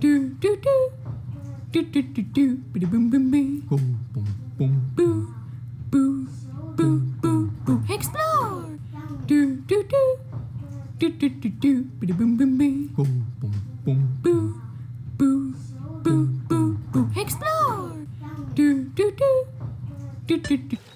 do do. Do do do do. Biddy boom boom boom. Boom, boom, boom. Boo. Boo. Boo. Boo. Boo. Explore. Do do do. Do do do do. Boom boom boom. Boom, boom, boom. Boo. Boo. Boo. Boo. Boo. Explore. Do do do. Do do do.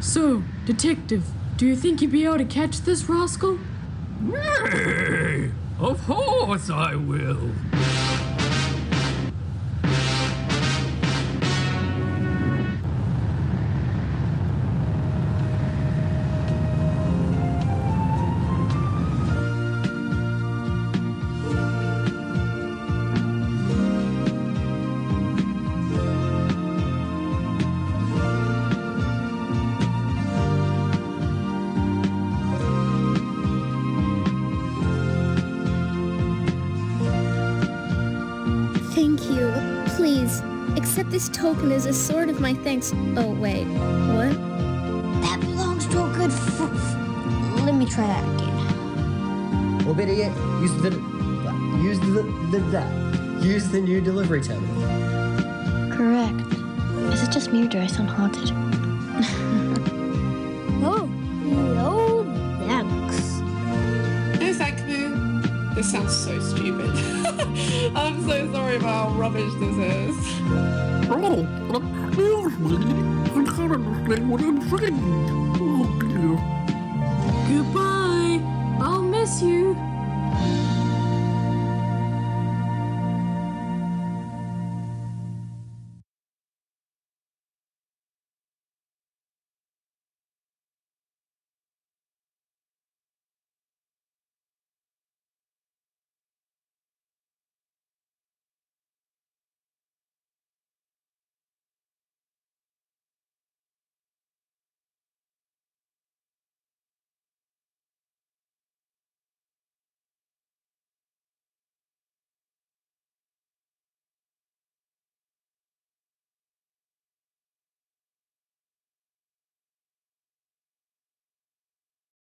So, detective, do you think you'd be able to catch this rascal? Hey, of course I will. You. Please, accept this token as a sort of my thanks. Oh, wait. What? That belongs to a good f- f- Let me try that again. Or better yet, use the use the, the, the use the new delivery terminal. Correct. Is it just me or do I sound haunted? oh, no, thanks. No, thank you. This sounds so stupid. I'm so sorry about how rubbish this is. Oh, but excuse me! I can't understand what I'm saying. Goodbye. I'll miss you.